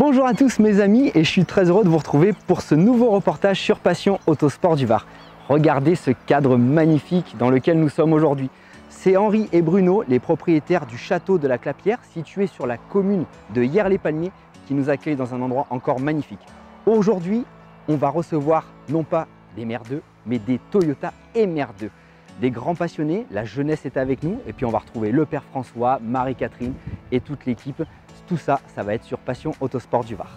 Bonjour à tous mes amis et je suis très heureux de vous retrouver pour ce nouveau reportage sur Passion Autosport du Var. Regardez ce cadre magnifique dans lequel nous sommes aujourd'hui. C'est Henri et Bruno, les propriétaires du château de la Clapière, situé sur la commune de Hier-les-Palmiers, qui nous accueillent dans un endroit encore magnifique. Aujourd'hui, on va recevoir non pas des merdeux, mais des Toyota MR2. Des grands passionnés, la jeunesse est avec nous, et puis on va retrouver le père François, Marie-Catherine et toute l'équipe. Tout ça, ça va être sur Passion Autosport du Var.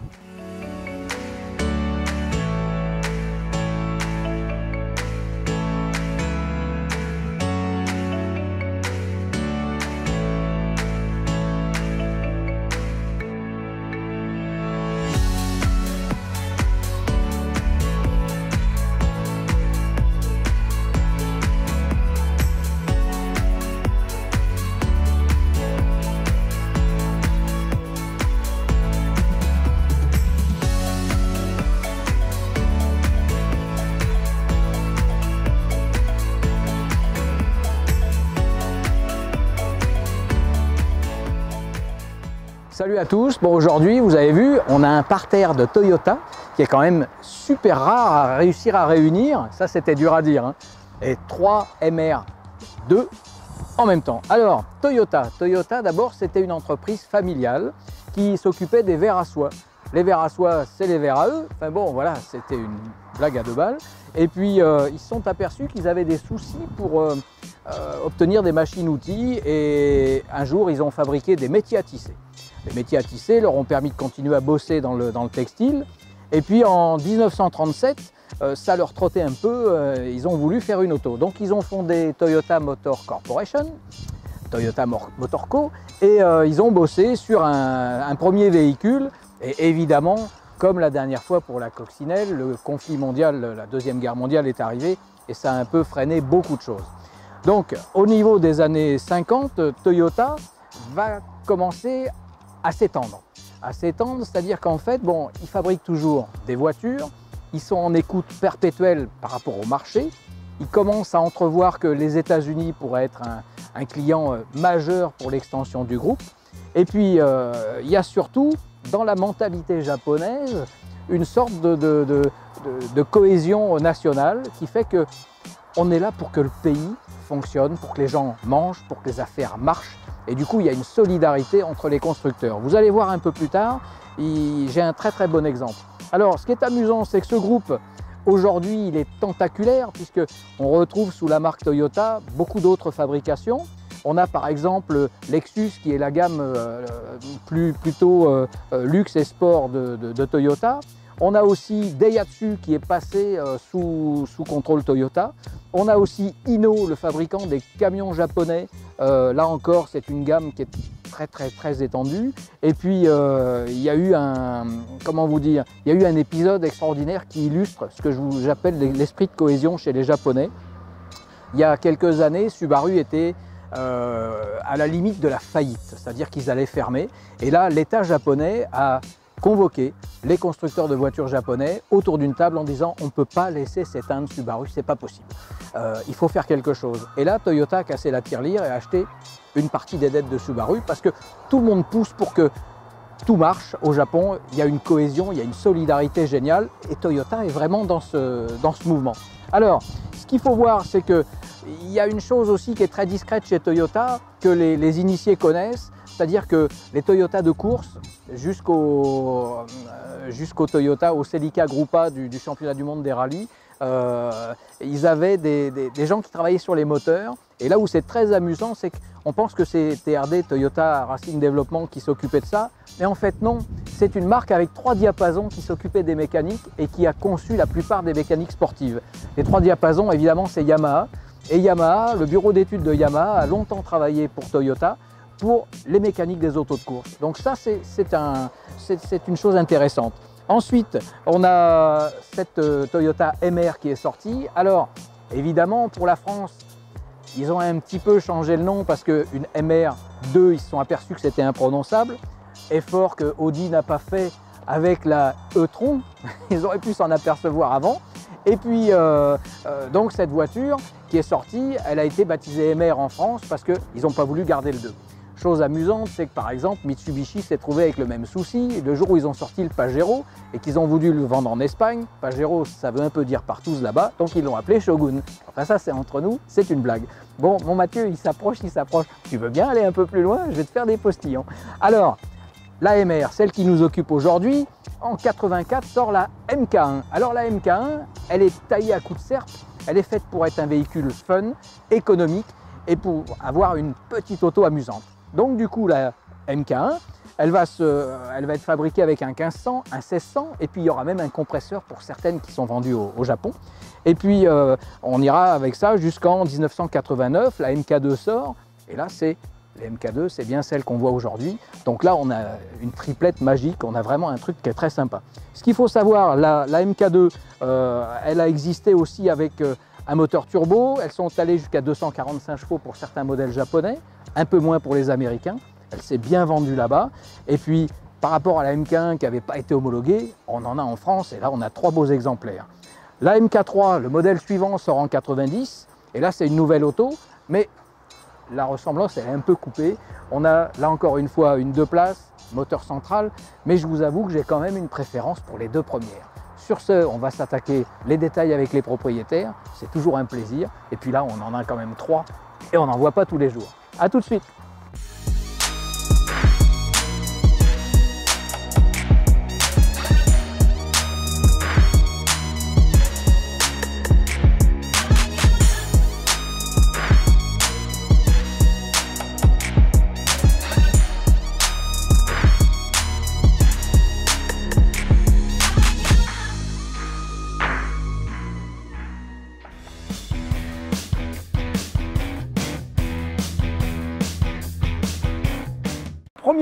Salut à tous, bon aujourd'hui vous avez vu on a un parterre de Toyota qui est quand même super rare à réussir à réunir, ça c'était dur à dire, hein. et 3 MR2 en même temps. Alors Toyota, Toyota d'abord c'était une entreprise familiale qui s'occupait des verres à soie. Les verres à soie c'est les verres à eux, enfin bon voilà c'était une blague à deux balles. Et puis euh, ils se sont aperçus qu'ils avaient des soucis pour euh, euh, obtenir des machines-outils et un jour ils ont fabriqué des métiers à tisser. Les métiers à tisser leur ont permis de continuer à bosser dans le, textile. Et puis en 1937, euh, ça leur trottait un peu, euh, ils ont voulu faire une auto. Donc ils ont fondé Toyota Motor Corporation, Toyota Motor Co, et euh, ils ont bossé sur un, premier véhicule. Et évidemment, comme la dernière fois pour la coccinelle, le conflit mondial, la Deuxième Guerre mondiale est arrivé et ça a un peu freiné beaucoup de choses. Donc au niveau des années 50, Toyota va commencer à s'étendre. À s'étendre, c'est-à-dire qu'en fait, bon, ils fabriquent toujours des voitures, ils sont en écoute perpétuelle par rapport au marché, ils commencent à entrevoir que les États-Unis pourraient être un, client majeur pour l'extension du groupe. Et puis, euh, il y a surtout, dans la mentalité japonaise, une sorte de, de, de, de cohésion nationale qui fait que on est là pour que le pays fonctionne, pour que les gens mangent, pour que les affaires marchent. Et du coup, il y a une solidarité entre les constructeurs. Vous allez voir un peu plus tard, j'ai un très très bon exemple. Alors, ce qui est amusant, c'est que ce groupe, aujourd'hui, il est tentaculaire, puisqu'on retrouve sous la marque Toyota beaucoup d'autres fabrications. On a par exemple Lexus, qui est la gamme euh, plus, plutôt euh, luxe et sport de Toyota. On a aussi Daihatsu qui est passé euh, sous, contrôle Toyota. On a aussi Hino, le fabricant des camions japonais. Euh, là encore, c'est une gamme qui est très très étendue. Et puis euh, il y a eu un comment vous dire, il y a eu un épisode extraordinaire qui illustre ce que j'appelle l'esprit de cohésion chez les Japonais. Il y a quelques années, Subaru était à la limite de la faillite, c'est-à-dire qu'ils allaient fermer. Et là, l'État japonais a convoquer les constructeurs de voitures japonais autour d'une table en disant on ne peut pas laisser s'éteindre Subaru, c'est pas possible. Euh, il faut faire quelque chose. Et là, Toyota a cassé la tirelire et a acheté une partie des dettes de Subaru parce que tout le monde pousse pour que tout marche au Japon. Il y a une cohésion, il y a une solidarité géniale et Toyota est vraiment dans ce, dans ce mouvement. Alors, ce qu'il faut voir, c'est que il y a une chose aussi qui est très discrète chez Toyota, que les, les initiés connaissent, c'est-à-dire que les Toyota de course, jusqu'au euh, Toyota, au Celica Groupa du, championnat du monde des rallyes, euh, ils avaient des, gens qui travaillaient sur les moteurs. Et là où c'est très amusant, c'est qu'on pense que c'est TRD, Toyota Racing Development, qui s'occupait de ça. Mais en fait, non. C'est une marque avec trois diapasons qui s'occupait des mécaniques et qui a conçu la plupart des mécaniques sportives. Les trois diapasons, évidemment, c'est Yamaha. Et Yamaha, le bureau d'études de Yamaha a longtemps travaillé pour Toyota pour les mécaniques des autos de course. Donc ça, c'est un, une chose intéressante. Ensuite, on a cette euh, Toyota MR qui est sortie. Alors, évidemment, pour la France, ils ont un petit peu changé le nom parce qu'une MR2, ils se sont aperçus que c'était imprononçable. Effort que Audi n'a pas fait avec la e-tron. Ils auraient pu s'en apercevoir avant. Et puis, euh, euh, donc, cette voiture qui est sortie, elle a été baptisée MR en France parce qu'ils n'ont pas voulu garder le 2. Chose amusante, c'est que par exemple, Mitsubishi s'est trouvé avec le même souci. Le jour où ils ont sorti le Pajero et qu'ils ont voulu le vendre en Espagne, Pajero, ça veut un peu dire partout là-bas, donc ils l'ont appelé Shogun. Enfin, ça, c'est entre nous, c'est une blague. Bon, mon Mathieu, il s'approche, il s'approche. Tu veux bien aller un peu plus loin? Je vais te faire des postillons. Alors, la MR, celle qui nous occupe aujourd'hui, en 84 sort la MK1. Alors la MK1, elle est taillée à coups de serpe, elle est faite pour être un véhicule fun, économique et pour avoir une petite auto amusante. Donc du coup la MK1, elle va, être fabriquée avec un 1500, un 1600 et puis il y aura même un compresseur pour certaines qui sont vendues au, Japon. Et puis euh, on ira avec ça jusqu'en 1989, la MK2 sort et là c'est les MK2, c'est bien celle qu'on voit aujourd'hui. Donc là, on a une triplette magique, on a vraiment un truc qui est très sympa. Ce qu'il faut savoir, la, MK2, euh, elle a existé aussi avec euh, un moteur turbo. Elles sont allées jusqu'à 245 chevaux pour certains modèles japonais, un peu moins pour les Américains. Elle s'est bien vendue là-bas. Et puis, par rapport à la MK1 qui n'avait pas été homologuée, on en a en France et là, on a trois beaux exemplaires. La MK3, le modèle suivant, sort en 90. Et là, c'est une nouvelle auto, mais la ressemblance est un peu coupée. On a là encore une fois une deux places, moteur central, mais je vous avoue que j'ai quand même une préférence pour les deux premières. Sur ce, on va s'attaquer les détails avec les propriétaires, c'est toujours un plaisir. Et puis là, on en a quand même trois et on n'en voit pas tous les jours. A tout de suite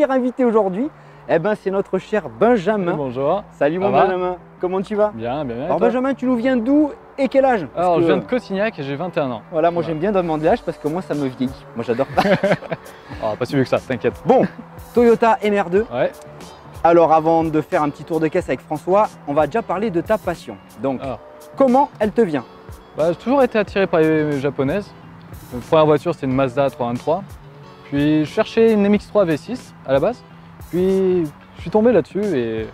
premier invité aujourd'hui, eh ben, c'est notre cher Benjamin. bonjour. Salut mon Benjamin, comment tu vas? Bien, bien, bien. Alors Benjamin, tu nous viens d'où et quel âge? Alors je viens de Cotignac et j'ai 21 ans. Voilà, moi j'aime bien demander l'âge parce que moi ça me vieillit. Moi j'adore. oh, pas si vieux que ça, t'inquiète. Bon, Toyota MR2. Ouais. Alors avant de faire un petit tour de caisse avec François, on va déjà parler de ta passion. Donc, ah. comment elle te vient? Bah, J'ai toujours été attiré par les japonaises. La première voiture c'était une Mazda 323. Puis je cherchais une MX3 V6 à la base. Puis je suis tombé là-dessus et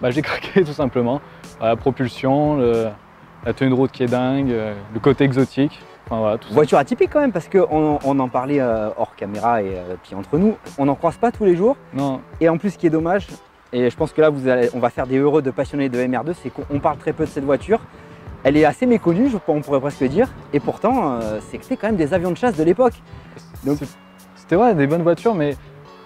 bah, j'ai craqué tout simplement. La propulsion, la tenue de route qui est dingue, euh, le côté exotique. Voiture atypique quand même parce qu'on on en parlait euh, hors caméra et euh, puis entre nous, on n'en croise pas tous les jours. Non. Et en plus ce qui est dommage, et je pense que là vous allez, on va faire des heureux de passionnés de MR2, c'est qu'on parle très peu de cette voiture. Elle est assez méconnue, on pourrait presque dire, et pourtant c'est que c'était quand même des avions de chasse de l'époque. C'était vrai, des bonnes voitures, mais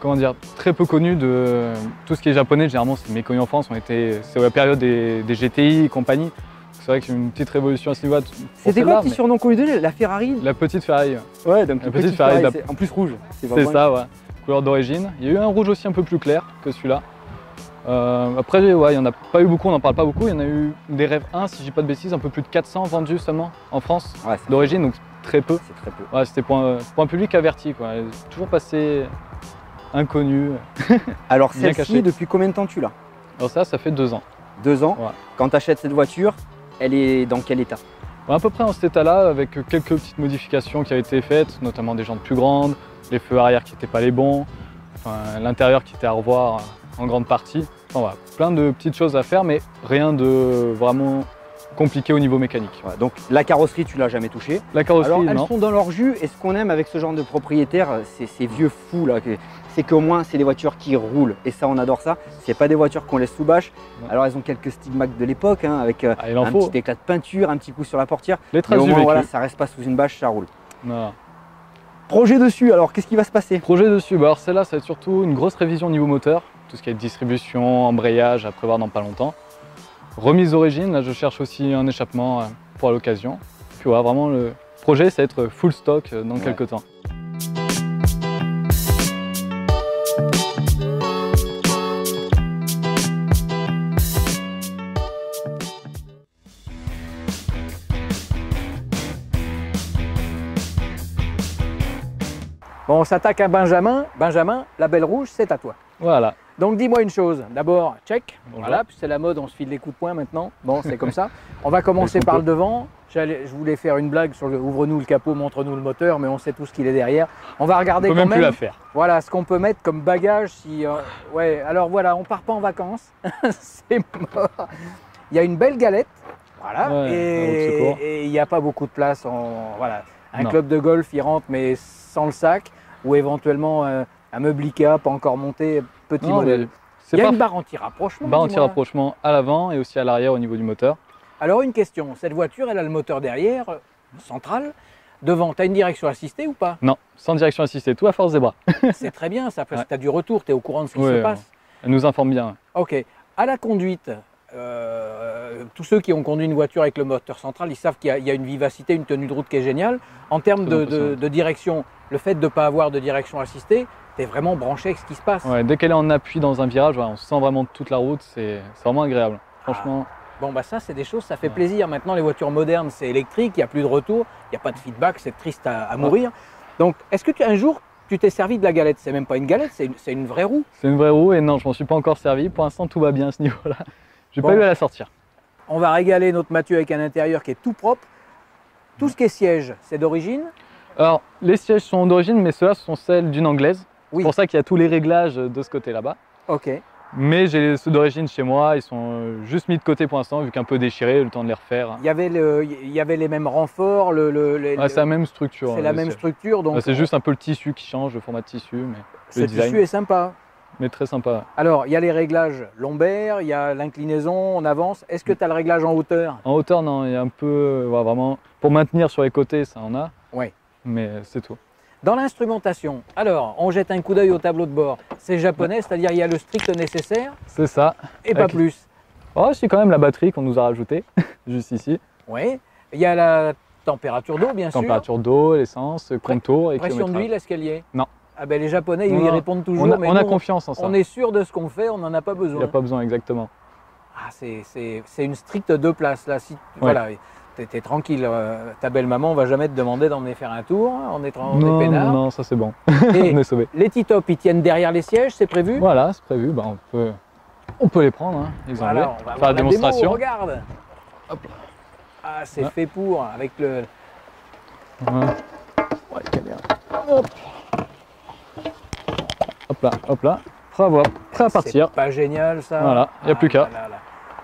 comment dire, très peu connues de tout ce qui est japonais. Généralement, c'est méconnu en France. On était, c'est la période des, GTI et compagnie. C'est vrai y a une petite révolution à ce niveau. C'était quoi le petit surnom qu'on lui donnait La Ferrari? La petite Ferrari. Ouais, donc la petite, Ferrari. en plus rouge. C'est ça, ouais. Couleur d'origine. Il y a eu un rouge aussi un peu plus clair que celui-là. Euh, après, ouais, il n'y en a pas eu beaucoup, on n'en parle pas beaucoup. Il y en a eu des rêves 1, si je dis pas de bêtises, un peu plus de 400 vendus seulement en France d'origine. Donc Très peu. C'est très peu. Ouais, c'était pour, un public averti, quoi. Toujours passé inconnu. Alors celle-ci, depuis combien de temps tu l'as Alors ça, ça fait deux ans. Deux ans Quand tu achètes cette voiture, elle est dans quel état À peu près en cet état-là, avec quelques petites modifications qui avaient été faites, notamment des jantes plus grandes, les feux arrière qui n'étaient pas les bons, l'intérieur qui était à revoir en grande partie. Enfin, voilà, plein de petites choses à faire, mais rien de vraiment compliqué au niveau mécanique. donc la carrosserie, tu l'as jamais touchée. La carrosserie, Alors, elles sont dans leur jus. Et ce qu'on aime avec ce genre de propriétaires, ces vieux fous là, c'est qu'au moins c'est des voitures qui roulent. Et ça, on adore ça. C'est pas des voitures qu'on laisse sous bâche. Alors elles ont quelques stigmates de l'époque, hein, avec euh, ah, un petit éclat de peinture, un petit coup sur la portière. Les traces Mais au moins, voilà, ça reste pas sous une bâche, ça roule. Projet dessus, alors qu'est-ce qui va se passer? Projet dessus, bah alors celle-là, ça va être surtout une grosse révision au niveau moteur, tout ce qui est distribution, embrayage à prévoir dans pas longtemps. Remise d'origine, là je cherche aussi un échappement euh, pour l'occasion. Puis voilà, vraiment le projet c'est être full stock euh, dans quelques temps. Bon, on s'attaque à Benjamin. Benjamin, la belle rouge, c'est à toi. Voilà. Donc dis-moi une chose, d'abord check, voilà, c'est la mode, on se file les coups de poing maintenant, bon c'est comme ça. On va commencer par le devant, Je voulais faire une blague sur le ouvre-nous le capot, montre-nous le moteur, mais on sait tout ce qu'il est derrière. On va regarder On peut quand même même. plus la faire. Voilà ce qu'on peut mettre comme bagage si. euh, ouais, alors voilà, on part pas en vacances. c'est mort. Il y a une belle galette. Voilà. Ouais, et il n'y a pas beaucoup de place. En, voilà. Un Non. club de golf, il rentre, mais sans le sac. Ou éventuellement euh, un meuble Ikea, pas encore monté, petit Non, modèle. Il y a une barre anti-rapprochement. barre anti-rapprochement à l'avant et aussi à l'arrière au niveau du moteur. Alors une question, cette voiture, elle a le moteur derrière, euh, central. Devant, tu as une direction assistée ou pas? Non, sans direction assistée, tout à force des bras. C'est très bien ça, parce Ouais. que tu as du retour, tu es au courant de ce qui Ouais, se passe. Elle nous informe bien. Ok. À la conduite, euh, tous ceux qui ont conduit une voiture avec le moteur central, ils savent qu'il y a- il y, a une vivacité, une tenue de route qui est géniale. En termes de, de- impressionnant. de direction, le fait de ne pas avoir de direction assistée, tu es vraiment branché avec ce qui se passe. Ouais, dès qu'elle est en appui dans un virage, on sent vraiment toute la route, c'est vraiment agréable. Franchement, Bon, bah ça, c'est des choses, ça fait Ouais. plaisir. Maintenant, les voitures modernes, c'est électrique, il n'y a plus de retour, il n'y a pas de feedback, c'est triste à, à mourir. Donc, est-ce que tu, un jour, tu t'es servi de la galette? C'est même pas une galette, c'est une, c'est une vraie roue. c'est une vraie roue et non, je m'en suis pas encore servi. Pour l'instant, tout va bien à ce niveau-là. J'ai Bon. pas eu à la sortir. On va régaler notre Mathieu avec un intérieur qui est tout propre. Tout ce qui est siège, c'est d'origine. Alors, les sièges sont d'origine, mais ceux-là sont celles d'une anglaise. Oui. C'est pour ça qu'il y a tous les réglages de ce côté là-bas. Ok. Mais j'ai ceux d'origine chez moi, ils sont euh, juste mis de côté pour l'instant, vu qu'un peu déchirés, le temps de les refaire. Il y avait, le, il y avait les mêmes renforts, le, Ouais, c'est la même structure. c'est euh, la même siège. structure. Donc, Ouais, c'est juste un peu le tissu qui change, le format de tissu, mais ce le design. tissu est sympa. Mais très sympa. Alors, il y a les réglages lombaires, il y a l'inclinaison, on avance. Est-ce que tu as le réglage en hauteur? En hauteur, non, il y a un peu, euh, ouais, vraiment, pour maintenir sur les côtés, ça en a. Ouais. Mais c'est tout. Dans l'instrumentation, alors, on jette un coup d'œil au tableau de bord. C'est japonais, c'est-à-dire il y a le strict nécessaire C'est ça. et pas plus. Oh, c'est quand même la batterie qu'on nous a rajoutée, juste ici. Oui. Il y a la température d'eau, bien Température d'eau, l'essence, contour et sûr. Pression d'huile, est-ce qu'elle y est? Non. Ah ben les Japonais, ils y répondent toujours. On a, mais on a nous, confiance en ça. on est sûr de ce qu'on fait, on n'en a pas Il besoin. n'y a pas besoin exactement. Ah, c'est- une stricte deux places. Là, si, Voilà, t'es tranquille. euh, ta belle maman va jamais te demander d'emmener faire un tour. hein, On est, on non, est non, ça c'est bon. Et on est sauvé. les T-top, ils tiennent derrière les sièges, c'est prévu? Voilà, c'est prévu. Bah, on, peut, on peut les prendre, hein, les enlever, Voilà, on va faire la démo, démonstration. regarde. Hop. Ah, c'est Ouais. fait pour, avec le. Ouais. Ouais, galère. Hop. Hop là, hop là. Prêt à, voir, prêt à partir. Pas génial ça. Voilà, y a plus qu'à. là là.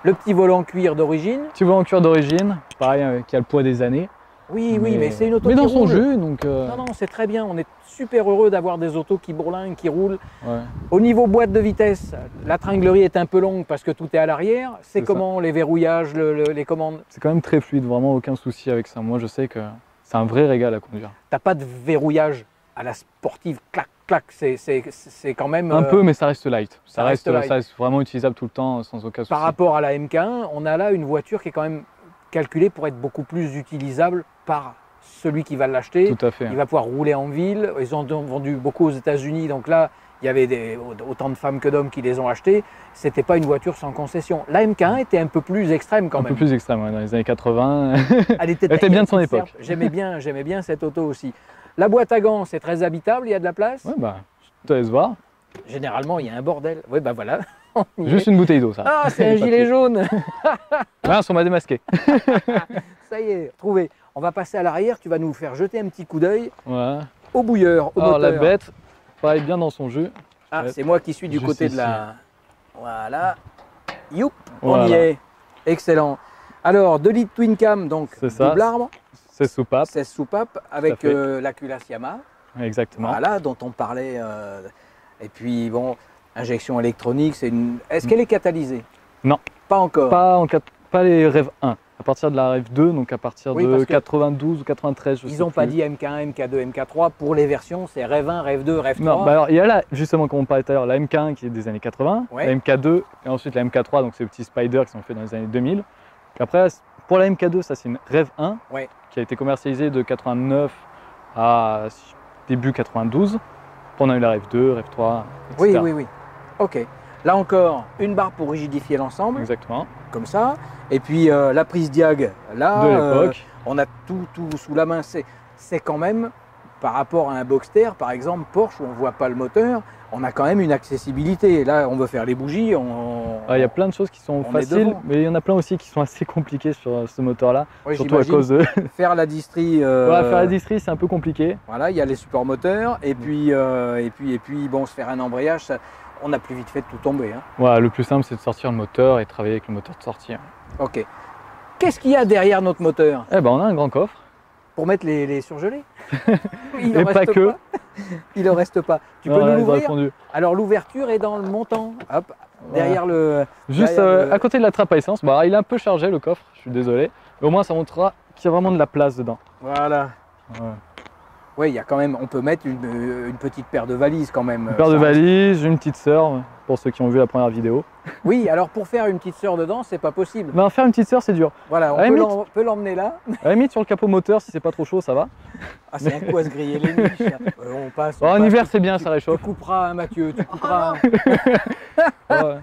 Le petit volant cuir d'origine. Vois en cuir d'origine, pareil, euh, qui a le poids des années. Oui, oui, mais c'est une auto Mais qui dans son roule. jus, donc. euh, Non, non, c'est très bien. On est super heureux d'avoir des autos qui bourlinguent, qui roulent. ouais. Au niveau boîte de vitesse, la tringlerie est un peu longue parce que tout est à l'arrière. C'est comment les verrouillages, le- le- les commandes? C'est quand même très fluide, vraiment aucun souci avec ça. Moi, je sais que c'est un vrai régal à conduire. T'as pas de verrouillage à la sportive, clac, clac. C'est- C'est c'est quand même. Un euh, peu, mais ça reste light. Ça, ça reste reste, light. ça reste vraiment utilisable tout le temps, sans aucun souci. Par rapport à la MK1, on a là une voiture qui est quand même calculée pour être beaucoup plus utilisable par celui qui va l'acheter. Tout à fait. Il va pouvoir rouler en ville. Ils ont vendu beaucoup aux États-Unis, donc là, il y avait des- autant de femmes que d'hommes qui les ont achetés. C'était pas une voiture sans concession. La MK1 était un peu plus extrême quand un même. peu plus extrême, ouais, dans les années 80. Elle était, Elle était bien de son époque. J'aimais bien, j'aimais bien cette auto aussi. La boîte à gants, c'est très habitable. Il y a de la place? ouais, bah, je te laisse voir. Généralement, il y a un bordel. Oui, bah voilà. Juste une bouteille d'eau, ça. Ah, c'est un gilet jaune. Ah, on m'a démasqué. Ça y est, trouvé. On va passer à l'arrière. Tu vas nous faire jeter un petit coup d'œil Voilà. au bouilleur, au Alors, la moteur. bête, pareil, bien dans son jus. Ah, Ouais. c'est moi qui suis du côté de la. Voilà. Youp, on y est. Excellent. Alors, 2 litres Twin Cam, donc C'est ça. double arbre, C'est soupape. 16 soupapes avec fait. euh, la culasse Yamaha, Exactement. voilà, dont on parlait. euh, et puis, bon, injection électronique, c'est une. Est-ce qu'elle est catalysée? Non. Pas encore. Pas, en quat- pas les rêves 1. À partir de la rêve 2, donc à partir Oui, de parce que 92 ou 93, je Ils n'ont pas dit MK1, MK2, MK3 pour les versions, c'est Rêve 1, Rêve 2, Rêve 3. Non, bah alors il y a là, justement, comme on parlait tout à l'heure, la MK1 qui est des années 80, Ouais. la MK2 et ensuite la MK3, donc c'est les petits Spider qui sont faits dans les années 2000. Puis après, pour la MK2, ça c'est une Rêve 1 Ouais. qui a été commercialisée de 89 à début 92. Puis on a eu la Rêve 2, Rêve 3, oui, etc. oui, oui. Ok. Là encore, une barre pour rigidifier l'ensemble, Exactement. comme ça. Et puis euh, la prise diag, là, De euh, on a tout, tout sous la main. C'est, c'est quand même par rapport à un Boxster, par exemple, Porsche, où on ne voit pas le moteur, on a quand même une accessibilité. Là, on veut faire les bougies, on... Ah, Il y a plein de choses qui sont On faciles, mais il y en a plein aussi qui sont assez compliquées sur euh, ce moteur-là, Oui, surtout à cause de. Faire la distrie, euh, Voilà, faire la distrie, c'est un peu compliqué. voilà, il y a les supports moteurs, et puis, euh, et puis, et puis bon, se faire un embrayage, ça- on a plus vite fait de tout tomber. hein. Voilà, le plus simple, c'est de sortir le moteur et travailler avec le moteur de sortie. hein. Ok. Qu'est-ce qu'il y a derrière notre moteur? Eh ben, on a un grand coffre. Pour mettre les, les surgelés Il Et en pas reste que. Il en reste pas. Tu peux nous l'ouvrir. Alors l'ouverture est dans le montant. Hop, derrière le. Juste derrière euh, le- à côté de la trappe à essence. Bah, il est un peu chargé le coffre, je suis désolé. Mais au moins, ça montrera qu'il y a vraiment de la place dedans. Voilà. Ouais. Oui, il y a quand même. On peut mettre une, euh, une petite paire de valises quand même. Une paire de valises, une petite sœur, pour ceux qui ont vu la première vidéo. Oui, alors pour faire une petite sœur dedans, c'est pas possible. Ben, faire une petite sœur, c'est dur. Voilà, on À peut limite- l'emmener là. À la limite, sur le capot moteur, si c'est pas trop chaud, ça va. Ah, c'est un coup à se griller les niches. Euh, on passe. on Bon, en passe. hiver, c'est bien, ça Tu réchauffe. couperas, hein, Mathieu. Tu couperas. Ouais.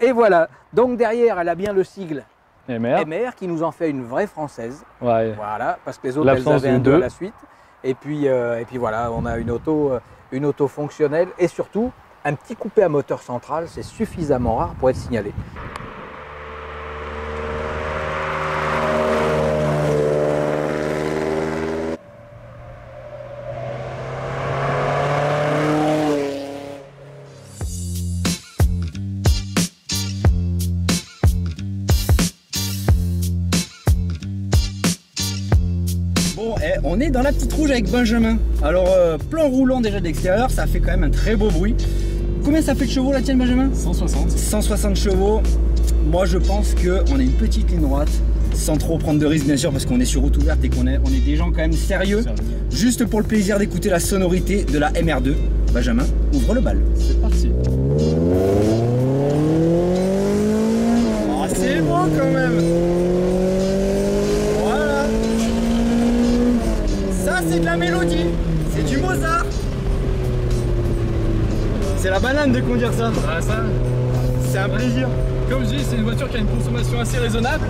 Et voilà. Donc derrière, elle a bien le sigle. MR qui nous en fait une vraie française. Ouais. Voilà, parce que les autres, elles avaient un du 2 à deux. la suite. Et puis, euh, et puis voilà, on a une auto, euh, une auto fonctionnelle et surtout un petit coupé à moteur central, c'est suffisamment rare pour être signalé. Bon, eh, on est dans la petite rouge avec Benjamin. Alors, euh, plan roulant déjà de l'extérieur, ça fait quand même un très beau bruit. Combien ça fait de chevaux la tienne, Benjamin? 160. 160 chevaux. Moi, je pense qu'on a une petite ligne droite, sans trop prendre de risques, bien sûr, parce qu'on est sur route ouverte et qu'on est, on est des gens quand même sérieux. Juste pour le plaisir d'écouter la sonorité de la MR2. Benjamin, ouvre le bal. C'est parti. Oh, c'est beau quand même Voilà Ça c'est de la mélodie, C'est la banane de conduire ça, Ah, ça, c'est un plaisir comme je dis, c'est une voiture qui a une consommation assez raisonnable.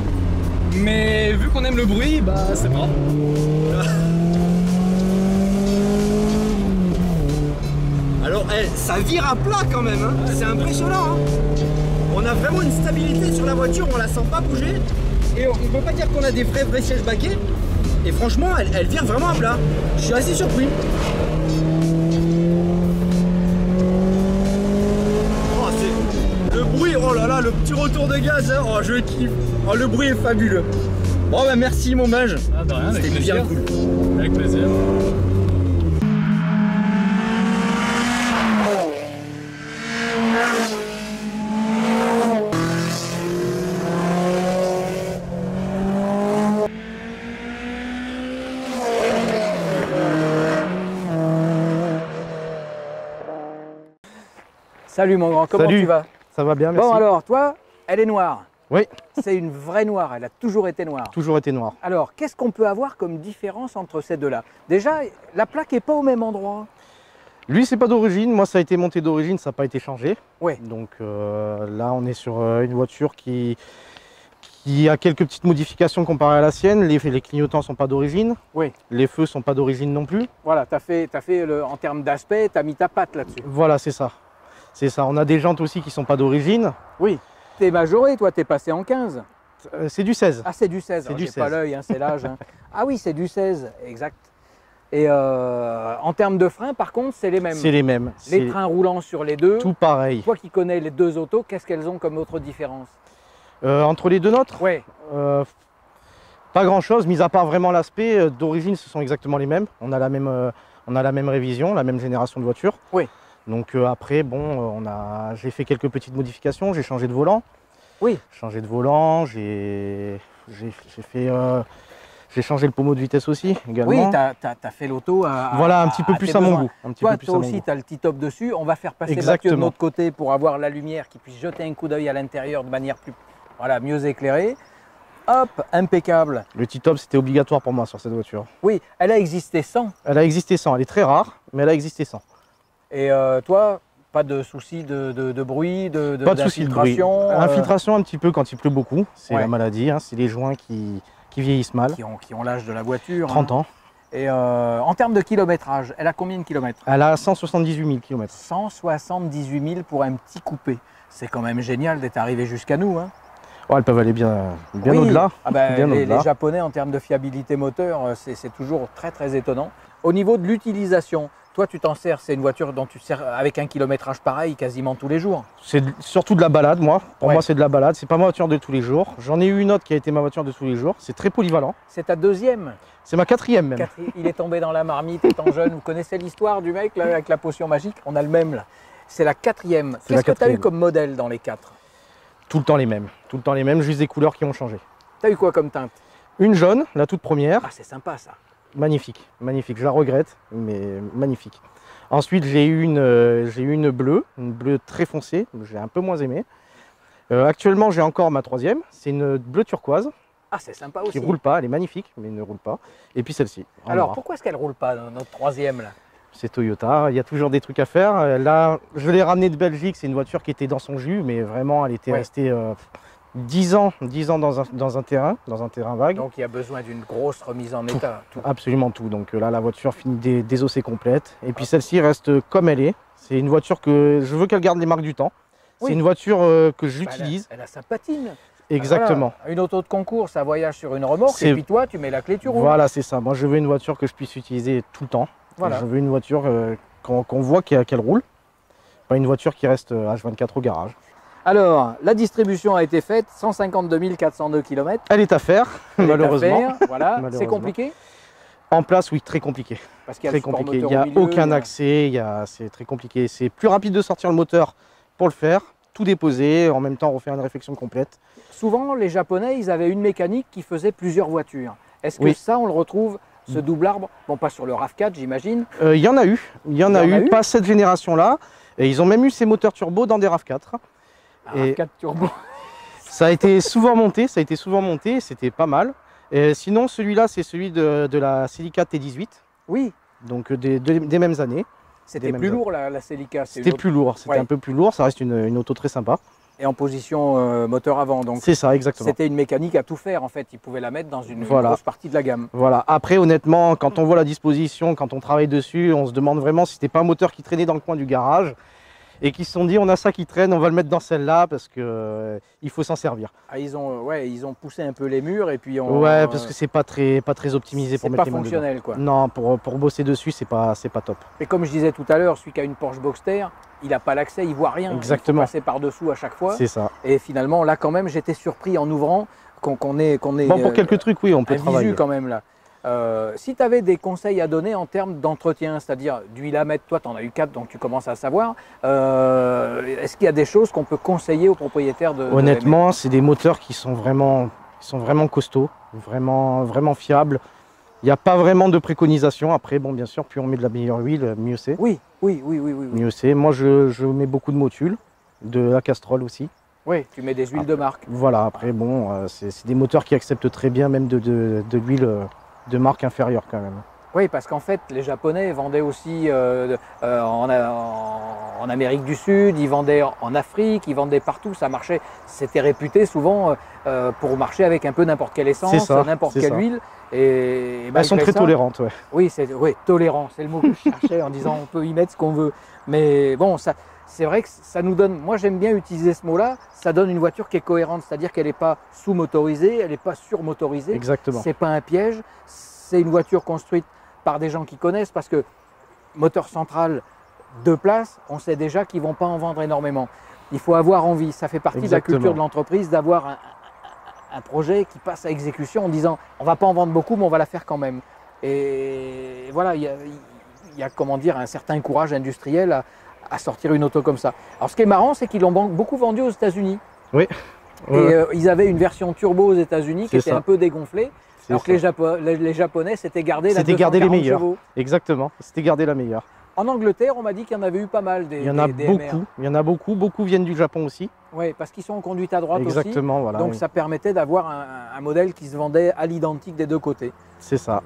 Mais vu qu'on aime le bruit, bah c'est mort. Alors eh, ça vire à plat quand même, hein. c'est impressionnant hein. On a vraiment une stabilité sur la voiture, on la sent pas bouger Et on peut pas dire qu'on a des vrais vrais sièges baquets Et franchement elle, elle vire vraiment à plat Je suis assez surpris le petit retour de gaz, hein. oh je kiffe. Oh le bruit est fabuleux. Bon bah merci mon mage. Ah, de rien, avec C'était bien cool. Avec plaisir. Salut mon grand, comment Salut. tu vas? Ça va bien, merci. Bon alors, toi, elle est noire. Oui. C'est une vraie noire, elle a toujours été noire. Toujours été noir. Alors, qu'est-ce qu'on peut avoir comme différence entre ces deux-là? Déjà, la plaque n'est pas au même endroit. Lui, c'est pas d'origine. Moi, ça a été monté d'origine, ça n'a pas été changé. Ouais. Donc euh, là, on est sur euh, une voiture qui, qui a quelques petites modifications comparées à la sienne. Les, les clignotants sont pas d'origine. Oui. Les feux sont pas d'origine non plus. Voilà, tu as fait, fait le, en termes d'aspect, tu as mis ta patte là-dessus. Voilà, c'est ça. C'est ça. On a des jantes aussi qui sont pas d'origine. Oui. T'es majoré, toi, t'es passé en 15. Euh, c'est du 16. Ah, c'est du 16. C'est Alors, du j'ai pas 16. l'œil, hein, c'est l'âge. hein. Ah oui, c'est du 16, exact. Et euh, en termes de freins, par contre, c'est les mêmes. C'est les mêmes. Les C'est freins roulants sur les deux. tout pareil. Toi qui connais les deux autos, qu'est-ce qu'elles ont comme autre différence? Euh, entre les deux nôtres, Euh, pas grand chose, mis à part vraiment l'aspect. D'origine, ce sont exactement les mêmes. On a la même, on a la même révision, la même génération de voitures. Oui. Donc euh, après, bon, euh, on a, j'ai fait quelques petites modifications. J'ai changé de volant. Oui. Changé de volant. J'ai, j'ai, j'ai fait, euh, j'ai changé le pommeau de vitesse aussi également. oui, tu as, fait l'auto à, voilà, un petit peu à plus à mon goût. Un petit Toi, peu plus toi à mon aussi, goût. tu as le petit top dessus. On va faire passer Mathieu de notre côté pour avoir la lumière qui puisse jeter un coup d'œil à l'intérieur de manière plus, voilà, mieux éclairée. Hop, impeccable. Le T-top, c'était obligatoire pour moi sur cette voiture. Oui, elle a existé sans. Elle a existé sans. Elle est très rare, mais elle a existé sans. Et euh, toi, pas de soucis de, de- de bruit, de, de- Pas de souci de bruit. d'infiltration, euh, Infiltration un petit peu quand il pleut beaucoup. C'est Ouais. la maladie. hein, C'est les joints qui, qui vieillissent mal. qui ont, qui ont l'âge de la voiture. 30 hein. ans. Et euh, en termes de kilométrage, elle a combien de kilomètres? Elle a 178 000 km. 178 000 pour un petit coupé. C'est quand même génial d'être arrivé jusqu'à nous. hein. Oh, elles peuvent aller bien, bien Oui. au-delà. Ah ben, les, au-delà. les Japonais, en termes de fiabilité moteur, euh, c'est toujours très très étonnant. Au niveau de l'utilisation, toi tu t'en sers, c'est une voiture dont tu sers avec un kilométrage pareil quasiment tous les jours. C'est surtout de la balade, moi. Pour Ouais. moi, c'est de la balade. C'est pas ma voiture de tous les jours. J'en ai eu une autre qui a été ma voiture de tous les jours. C'est très polyvalent. C'est ta deuxième. C'est ma quatrième même. Quatri- Il est tombé dans la marmite étant jeune. Vous connaissez l'histoire du mec là, avec la potion magique? On a le même là. C'est la quatrième. Qu'est-ce que tu as eu comme modèle dans les quatre? Tout le temps les mêmes. Tout le temps les mêmes, juste des couleurs qui ont changé. Tu as eu quoi comme teinte? Une jaune, la toute première. Ah, c'est sympa ça. Magnifique, magnifique. Je la regrette, mais magnifique. Ensuite, j'ai eu une, euh, j'ai eu une bleue, une bleue très foncée. J'ai un peu moins aimé. Euh, actuellement, j'ai encore ma troisième. C'est une bleue turquoise Ah, c'est sympa qui aussi. roule pas. Elle est magnifique, mais ne roule pas. Et puis celle-ci. Alors, noir. pourquoi est-ce qu'elle roule pas, notre troisième là? C'est Toyota. Il y a toujours des trucs à faire. Euh, Là, je l'ai ramenée de Belgique. C'est une voiture qui était dans son jus, mais vraiment, elle était Ouais. restée euh, 10 ans, 10 ans dans un, dans un terrain, dans un terrain vague. Donc, il y a besoin d'une grosse remise en état. Tout. Absolument tout. Donc euh, là, la voiture finit dé- désossée complète. Et puis celle-ci reste comme elle est. C'est une voiture que je veux qu'elle garde les marques du temps. Oui. C'est une voiture euh, que Bah, elle, j'utilise. elle a sa patine. Exactement. Voilà. Une auto de concours, ça voyage sur une remorque C'est- et puis toi, tu mets la clé, tu roules. Voilà, c'est ça. Moi, je veux une voiture que je puisse utiliser tout le temps. Voilà. Je veux une voiture euh, qu'on voit qu'elle roule. Pas une voiture qui reste euh, H24 au garage. Alors, la distribution a été faite, 152 402 km. Elle est à faire, malheureusement. Voilà, c'est compliqué? En place, oui, très compliqué. parce qu'il y a Très compliqué. Il n'y a milieu, aucun y accès. y C'est très compliqué. C'est plus rapide de sortir le moteur pour le faire, tout déposer, en même temps refaire une réflexion complète. Souvent, les Japonais, ils avaient une mécanique qui faisait plusieurs voitures. Est-ce que Oui. ça, on le retrouve, ce double arbre Bon, pas sur le RAV4, j'imagine. Euh, Il y en a eu, il y en a eu, pas cette génération-là. Et ils ont même eu ces moteurs turbo dans des RAV4. Un Et- RAV4 turbo. Ça a été souvent monté, ça a été souvent monté, c'était pas mal. Et sinon, celui-là, c'est celui de, de la Celica T18, Oui, donc euh, des, de- des mêmes années. c'était plus lourd la, la Celica. C'était plus lourd, c'était Ouais. un peu plus lourd, ça reste une, une auto très sympa. Et en position euh, moteur avant. Donc, C'est ça, exactement. c'était une mécanique à tout faire en fait. Ils pouvaient la mettre dans une, une Voilà. grosse partie de la gamme. Voilà. Après, honnêtement, quand on voit la disposition, quand on travaille dessus, on se demande vraiment si c'était pas un moteur qui traînait dans le coin du garage et qui se sont dit on a ça qui traîne, on va le mettre dans celle-là parce que euh, il faut s'en servir. Ah, ils, ont, euh, ouais, ils ont poussé un peu les murs et puis on. Ouais, parce que c'est pas très pas très optimisé pour mettre pas les mains dedans. fonctionnel quoi. Non, pour, pour bosser dessus, c'est pas c'est pas top. Et comme je disais tout à l'heure, celui qui a une Porsche Boxster, il n'a pas l'accès, il voit rien. Exactement. Il faut passer par-dessous à chaque fois. C'est ça. Et finalement, là, quand même, j'étais surpris en ouvrant qu'on ait, qu'on ait Bon, pour euh, quelques trucs, oui, on peut travailler. quand même là. Euh, si tu avais des conseils à donner en termes d'entretien, c'est-à-dire d'huile à mettre, toi tu en as eu 4 donc tu commences à savoir, euh, est-ce qu'il y a des choses qu'on peut conseiller aux propriétaires de de Honnêtement, c'est des moteurs qui sont vraiment, qui sont vraiment costauds, vraiment, vraiment fiables. Il n'y a pas vraiment de préconisation. Après, bon, bien sûr, plus on met de la meilleure huile, mieux c'est. Oui, oui, oui, oui, Mieux c'est. Moi, je, je mets beaucoup de motules, de la Castrol aussi. Oui, tu mets des huiles de marque. Voilà, après, bon, euh, c'est des moteurs qui acceptent très bien même de, de, de l'huile de marque inférieure quand même. Oui, parce qu'en fait, les Japonais vendaient aussi euh, euh, en, en- en Amérique du Sud, ils vendaient en Afrique, ils vendaient partout, ça marchait. C'était réputé souvent euh, pour marcher avec un peu n'importe quelle essence, n'importe quelle ça. huile. Et, Elles sont très ça- tolérantes, ouais. Oui, c'est oui, tolérant, c'est le mot que je cherchais en disant on peut y mettre ce qu'on veut. Mais bon, ça, c'est vrai que ça nous donne. Moi, j'aime bien utiliser ce mot-là. Ça donne une voiture qui est cohérente, c'est-à-dire qu'elle n'est pas sous-motorisée, elle n'est pas surmotorisée. Exactement. C'est pas un piège. C'est une voiture construite par des gens qui connaissent parce que moteur central deux places, on sait déjà qu'ils vont pas en vendre énormément. Il faut avoir envie. Ça fait partie de la culture de l'entreprise d'avoir un, projet qui passe à exécution en disant on va pas en vendre beaucoup, mais on va la faire quand même. Et voilà, il y a, il y a, comment dire un certain courage industriel à, à sortir une auto comme ça. Alors ce qui est marrant, c'est qu'ils l'ont beaucoup vendu aux États-Unis. Ouais, Et euh, ils avaient une version turbo aux États-Unis qui était ça. un peu dégonflée. Alors que les, Japo- les- les Japonais s'étaient gardés la gardés les 240 meilleurs. chevaux. Exactement. C'était garder la meilleure. En Angleterre, on m'a dit qu'il y en avait eu pas mal des Il y en a des- des MR. beaucoup. Il y en a beaucoup. Beaucoup viennent du Japon aussi. Oui, parce qu'ils sont en conduite à droite aussi. Exactement, voilà. Donc ça permettait d'avoir un, un modèle qui se vendait à l'identique des deux côtés. C'est ça.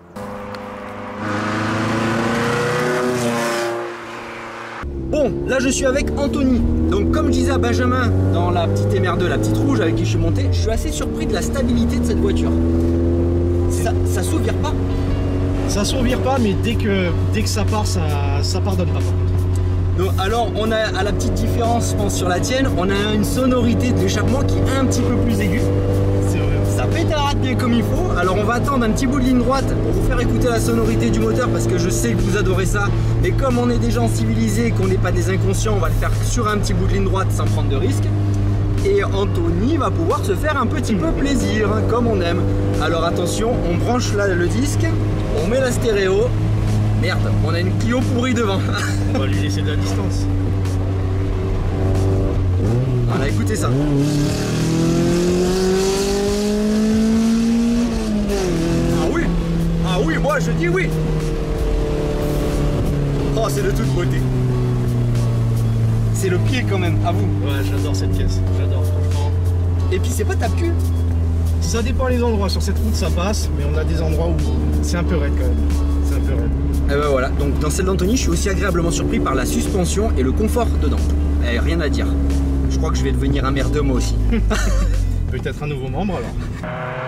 Bon, là je suis avec Anthony. Donc comme je disais à Benjamin dans la petite MR2, la petite rouge avec qui je suis monté, je suis assez surpris de la stabilité de cette voiture. Ça, ça s'ouvre pas. Ça s'ouvre pas, mais dès que, dès que ça part, ça, ça pardonne pas. Donc, alors, on a à la petite différence, je pense, sur la tienne, on a une sonorité d'échappement qui est un petit peu plus aiguë. Pétarade bien comme il faut. Alors on va attendre un petit bout de ligne droite pour vous faire écouter la sonorité du moteur parce que je sais que vous adorez ça. Mais comme on est des gens civilisés, qu'on n'est pas des inconscients, on va le faire sur un petit bout de ligne droite sans prendre de risque. Et Anthony va pouvoir se faire un petit peu plaisir, comme on aime. Alors attention, on branche là le disque, on met la stéréo. Merde, on a une Clio pourrie devant. On va lui laisser de la distance. Voilà, écoutez ça. Ah oui Ah oui, moi je dis oui Oh, c'est de toute beauté. C'est le pied quand même, à vous. Ouais, j'adore cette pièce. J'adore, franchement. Et puis c'est pas tape-cul. Ça dépend les endroits. Sur cette route, ça passe, mais on a des endroits où c'est un peu raide quand même. C'est un peu raide. Et ben voilà, donc dans celle d'Anthony, je suis aussi agréablement surpris par la suspension et le confort dedans. Eh, rien à dire. Je crois que je vais devenir un merdeux moi aussi. Peut-être un nouveau membre alors.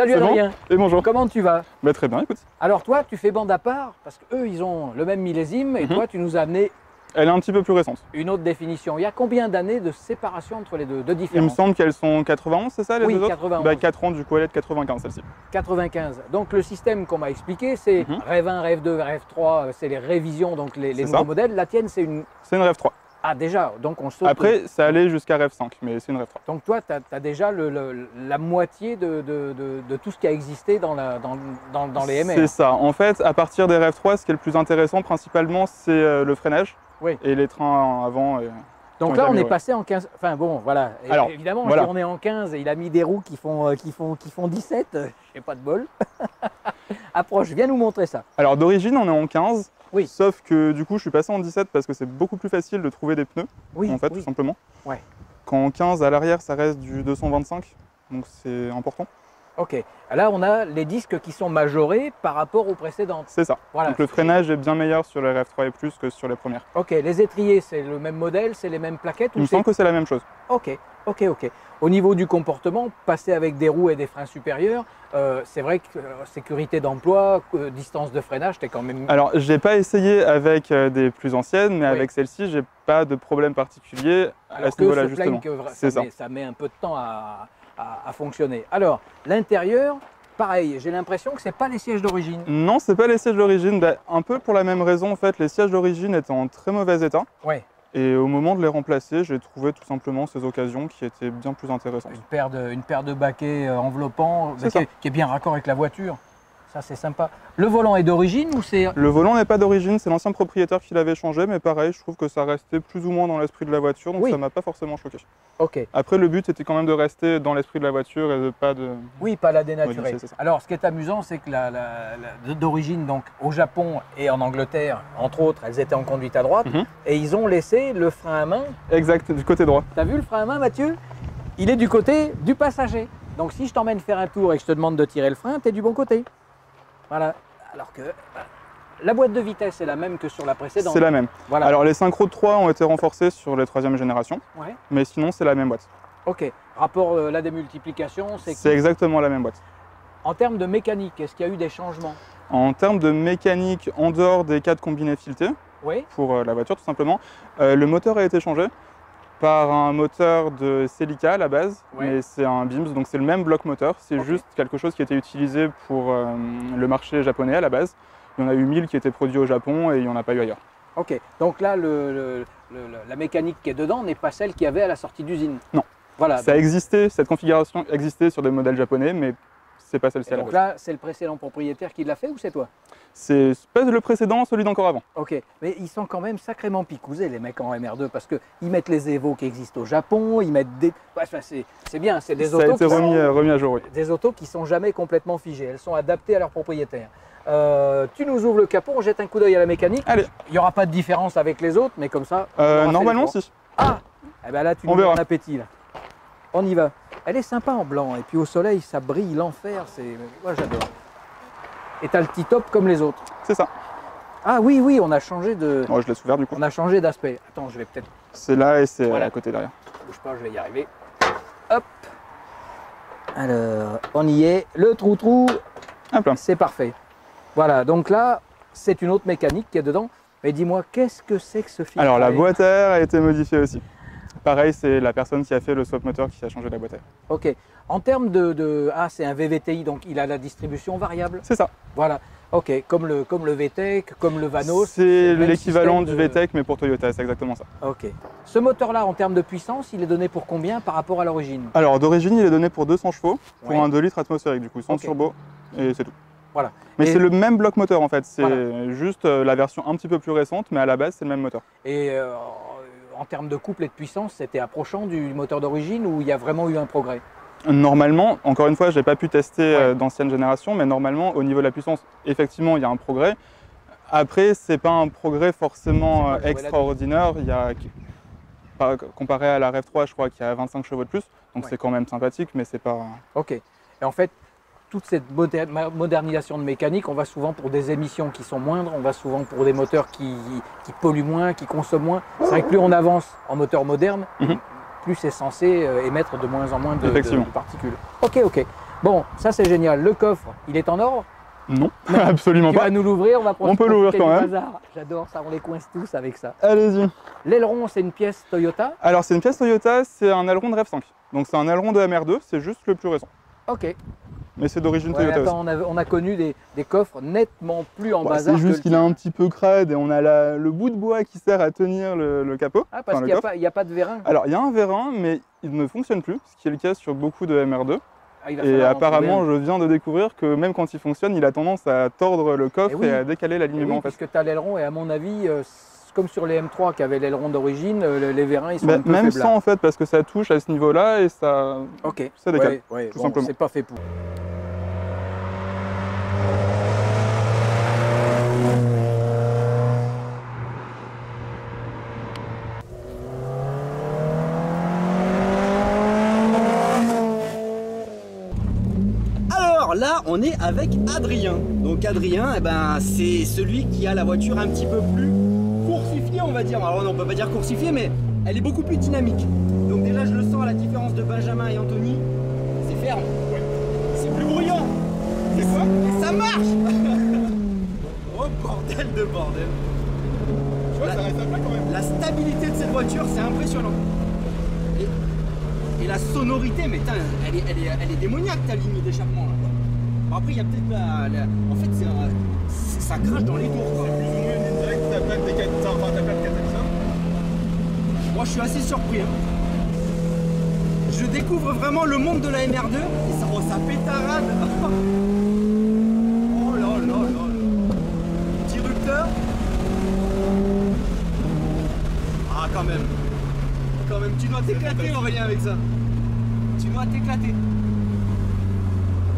Salut C'est bon Adrien, Et bonjour. comment tu vas? Bah, très bien, écoute. Alors toi, tu fais bande à part parce qu'eux, ils ont le même millésime et Mhm. toi, tu nous as amené Elle est un petit peu plus récente. une autre définition. Il y a combien d'années de séparation entre les deux, de Il me différence semble qu'elles sont 91, c'est ça les Oui, deux autres? 91. Bah 4 ans, du coup elle est de 95 celle-ci. 95. Donc le système qu'on m'a expliqué, c'est Mhm. Rêve 1, Rêve 2, Rêve 3, euh, c'est les révisions, donc les, les nouveaux ça. modèles. La tienne, c'est une... C'est une Rêve 3. Ah déjà, donc on saute... Après, ça allait jusqu'à Rêve 5, mais c'est une Rêve 3. Donc toi, tu as, déjà le- le- la moitié de, de- de- de tout ce qui a existé dans, la, dans, dans- dans les MR. C'est ça. En fait, à partir des Rêve 3, ce qui est le plus intéressant principalement, c'est euh, le freinage. Oui. Et les trains avant. et- Donc là, on est passé en 15. Enfin bon, voilà. Et Alors, évidemment, voilà. si on est en 15 et il a mis des roues qui font, euh, qui font, qui font 17, euh, j'ai pas de bol. Approche, viens nous montrer ça. Alors d'origine, on est en 15. Oui. Sauf que du coup, je suis passé en 17 parce que c'est beaucoup plus facile de trouver des pneus, Oui, en fait, oui. tout simplement. Ouais. Quand en 15, à l'arrière, ça reste du 225. Donc c'est important. Ok. Là, on a les disques qui sont majorés par rapport aux précédentes. C'est ça. Voilà. Donc le freinage est bien meilleur sur les RF3 et plus que sur les premières. Ok. Les étriers, c'est le même modèle, c'est les mêmes plaquettes Il ou me c'est semble que c'est la même chose. Ok, ok, ok. Au niveau du comportement, passer avec des roues et des freins supérieurs, euh, c'est vrai que euh, sécurité d'emploi, euh, distance de freinage, t'es quand même. Alors j'ai pas essayé avec des plus anciennes, mais Oui. avec celle-ci, j'ai pas de problème particulier à Alors ce que niveau-là justement. que ça, ça. met, ça met un peu de temps à, à- à fonctionner. Alors, l'intérieur, pareil, j'ai l'impression que c'est pas les sièges d'origine. Non, c'est pas les sièges d'origine. Bah, un peu pour la même raison en fait, les sièges d'origine étaient en très mauvais état. Ouais. Et au moment de les remplacer, j'ai trouvé tout simplement ces occasions qui étaient bien plus intéressantes. Une paire de, une paire de baquets euh, enveloppants est, qui est bien raccord avec la voiture. Ça, c'est sympa. Le volant est d'origine ou c'est. Le volant n'est pas d'origine, c'est l'ancien propriétaire qui l'avait changé, mais pareil, je trouve que ça restait plus ou moins dans l'esprit de la voiture, donc Oui. ça m'a pas forcément choqué. Ok. Après, le but était quand même de rester dans l'esprit de la voiture et de pas de. Oui, pas la dénaturer. Oui. Alors, ce qui est amusant, c'est que la, la- la- d'origine, donc au Japon et en Angleterre, entre autres, elles étaient en conduite à droite, Mhm. et ils ont laissé le frein à main. Exact, du côté droit. T'as vu le frein à main, Mathieu? Il est du côté du passager. Donc, si je t'emmène faire un tour et que je te demande de tirer le frein, t'es du bon côté. Voilà. Alors que bah, la boîte de vitesse est la même que sur la précédente. C'est la même. Voilà. Alors, les synchros de 3 ont été renforcés sur les troisième génération, Ouais. mais sinon, c'est la même boîte. Ok. Rapport euh, la démultiplication, c'est C'est exactement la même boîte. en termes de mécanique, est-ce qu'il y a eu des changements? En termes de mécanique, en dehors des quatre combinés filetés, Oui. pour euh, la voiture tout simplement, euh, le moteur a été changé par un moteur de Celica à la base, Ouais. mais c'est un BIMS, donc c'est le même bloc moteur, c'est juste quelque chose qui était utilisé pour euh, le marché japonais à la base. Il y en a eu 1000 qui étaient produits au Japon et il n'y en a pas eu ailleurs. Ok, donc là, le- le- le- la mécanique qui est dedans n'est pas celle qu'il y avait à la sortie d'usine. Non. Voilà. Ça donc, existait, cette configuration existait sur des modèles japonais, mais c'est pas celle-ci donc là, c'est le précédent propriétaire qui l'a fait ou c'est toi? C'est pas le précédent, celui d'encore avant. Ok, mais ils sont quand même sacrément picousés les mecs en MR2 parce qu'ils mettent les Evo qui existent au Japon, ils mettent des. Enfin, c'est bien, c'est des Ça a autos été qui remis, sont- euh, remis à jour, oui. des autos qui sont jamais complètement figées, elles sont adaptées à leur propriétaire. Euh, tu nous ouvres le capot, on jette un coup d'œil à la mécanique. Allez. Il n'y aura pas de différence avec les autres, mais comme ça. Euh, normalement, si. Ah Eh ben là, tu On nous mets en appétit. Là. On y va. Elle est sympa en blanc. Et puis au soleil, ça brille l'enfer. C'est... Moi, j'adore. Et t'as le petit top comme les autres. C'est ça. Ah oui, oui, on a changé de... Bon, je laisse ouvert du coup. On a changé d'aspect. Attends, je vais peut-être... C'est là et c'est Voilà. à côté derrière. Bouge pas, je vais y arriver. Hop. Alors, on y est. Le trou-trou, c'est parfait. Voilà, donc là, c'est une autre mécanique qui est dedans. Mais dis-moi, qu'est-ce que c'est que ce filtre Alors la boîte à air a été modifiée aussi. Pareil, c'est la personne qui a fait le swap moteur qui a changé la boîte à air. Ok. En termes de, de- Ah, c'est un VVTI, donc il a la distribution variable. C'est ça. Voilà. Ok, comme le, comme le VTEC, comme le Vanos. C'est l'équivalent du de- VTEC mais pour Toyota, c'est exactement ça. Ok. Ce moteur-là, en termes de puissance, il est donné pour combien par rapport à l'origine? Alors d'origine, il est donné pour 200 chevaux, pour Ouais. un 2 litres atmosphérique du coup, sans turbo, et c'est tout. Voilà. Mais c'est le même bloc moteur en fait, c'est Voilà. juste euh, la version un petit peu plus récente, mais à la base c'est le même moteur. Et euh, en termes de couple et de puissance, c'était approchant du moteur d'origine ou il y a vraiment eu un progrès? Normalement, encore une fois, j'ai pas pu tester Ouais. euh, d'ancienne génération, mais normalement au niveau de la puissance, effectivement, il y a un progrès. Après, c'est pas un progrès forcément euh, extraordinaire. Il y a comparé à la Rev 3, je crois qu'il y a 25 chevaux de plus, donc Ouais. c'est quand même sympathique, mais c'est pas. Ok. Et en fait, toute cette modernisation de mécanique, on va souvent pour des émissions qui sont moindres, on va souvent pour des moteurs qui, qui polluent moins, qui consomment moins. C'est vrai que plus on avance en moteur moderne, Mhm. plus c'est censé euh, émettre de moins en moins de, particules. Ok, ok. Bon, ça c'est génial. Le coffre, il est en ordre. Non, absolument Tu pas. vas nous l'ouvrir, on va On peut l'ouvrir quand même. J'adore ça, on les coince tous avec ça. Allez-y. L'aileron, c'est une pièce Toyota? Alors c'est une pièce Toyota, c'est un aileron de Rev 5. Donc c'est un aileron de MR2, c'est juste le plus récent. Ok. Mais c'est d'origine Ouais, Toyota aussi. on, a, on a connu des, des coffres nettement plus en Bah, bazar. c'est que juste qu'il est tien. un petit peu crade et on a la- le bout de bois qui sert à tenir le, le capot. Ah, parce qu'il n'y a, pas- il y a pas de vérin. Alors il y a un vérin, mais il ne fonctionne plus, ce qui est le cas sur beaucoup de MR2. Ah, Et apparemment, je viens de découvrir que même quand il fonctionne, il a tendance à tordre le coffre Eh et, oui. à décaler l'alignement. oui, fait. puisque tu as l'aileron, et à mon avis, euh, comme sur les M3 qui avaient l'aileron d'origine, euh, le- les vérins, ils sont Bah, un peu même faiblards. sans en fait, parce que ça touche à ce niveau-là et ça. Ok. ça décale, Ouais, ouais, tout bon, simplement. C'est pas fait pour. Alors là, on est avec Adrien. Donc Adrien, eh ben, c'est celui qui a la voiture un petit peu plus coursifiée, on va dire. Alors non, on peut pas dire coursifiée, mais elle est beaucoup plus dynamique. Donc déjà, je le sens à la différence de Benjamin et Anthony. C'est ferme. C'est plus bruyant. C'est quoi? Et ça marche Oh bordel de bordel. La, la stabilité de cette voiture, c'est impressionnant. Et, et la sonorité, mais elle est, elle, est, elle est démoniaque ta ligne d'échappement. là, après, il y a peut-être la, En fait, c'est ça crache dans les tours. quoi. Moi, je suis assez surpris. hein. Je découvre vraiment le monde de la MR2 et ça, oh, ça pétarade. oh là là là. Petit rupteur. Ah, quand même. Quand même, tu dois t'éclater Aurélien avec ça. Tu dois t'éclater.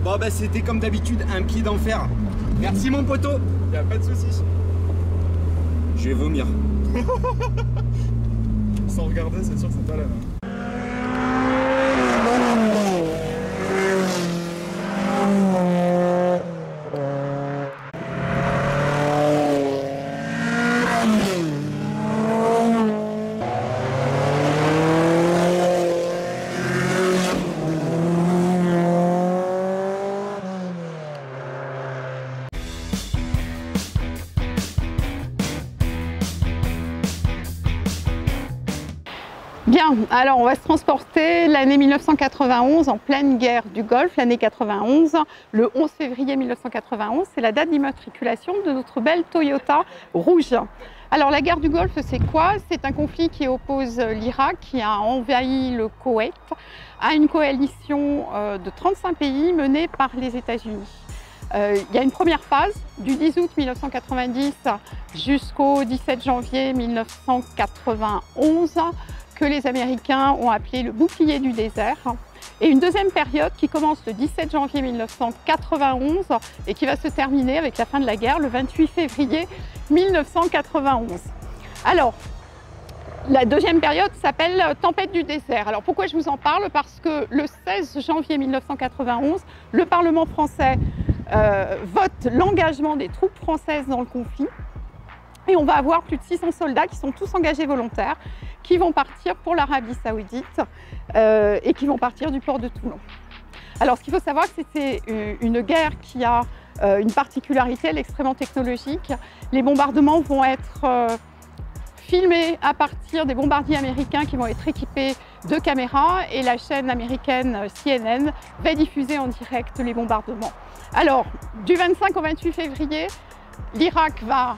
Bon bah c'était comme d'habitude un pied d'enfer. Merci mon poteau. Y a pas de soucis. Je vais vomir. Sans regarder, c'est sûr que c'est pas la même. 1991 en pleine guerre du Golfe, l'année 91, le 11 février 1991, c'est la date d'immatriculation de notre belle Toyota rouge. Alors la guerre du Golfe, c'est quoi? C'est un conflit qui oppose l'Irak, qui a envahi le Koweït, à une coalition euh, de 35 pays menée par les États-Unis. Euh, il y a une première phase du 10 août 1990 jusqu'au 17 janvier 1991 que les Américains ont appelé le bouclier du désert. Et une deuxième période qui commence le 17 janvier 1991 et qui va se terminer avec la fin de la guerre le 28 février 1991. Alors, La deuxième période s'appelle Tempête du désert. Alors pourquoi je vous en parle? Parce que le 16 janvier 1991, le Parlement français euh, vote l'engagement des troupes françaises dans le conflit. Et on va avoir plus de 600 soldats qui sont tous engagés volontaires, qui vont partir pour l'Arabie saoudite euh, et qui vont partir du port de Toulon. Alors ce qu'il faut savoir, que c'est une guerre qui a euh, une particularité, elle est extrêmement technologique. Les bombardements vont être euh, filmés à partir des bombardiers américains qui vont être équipés de caméras et la chaîne américaine CNN va diffuser en direct les bombardements. Alors, du 25 au 28 février, l'Irak va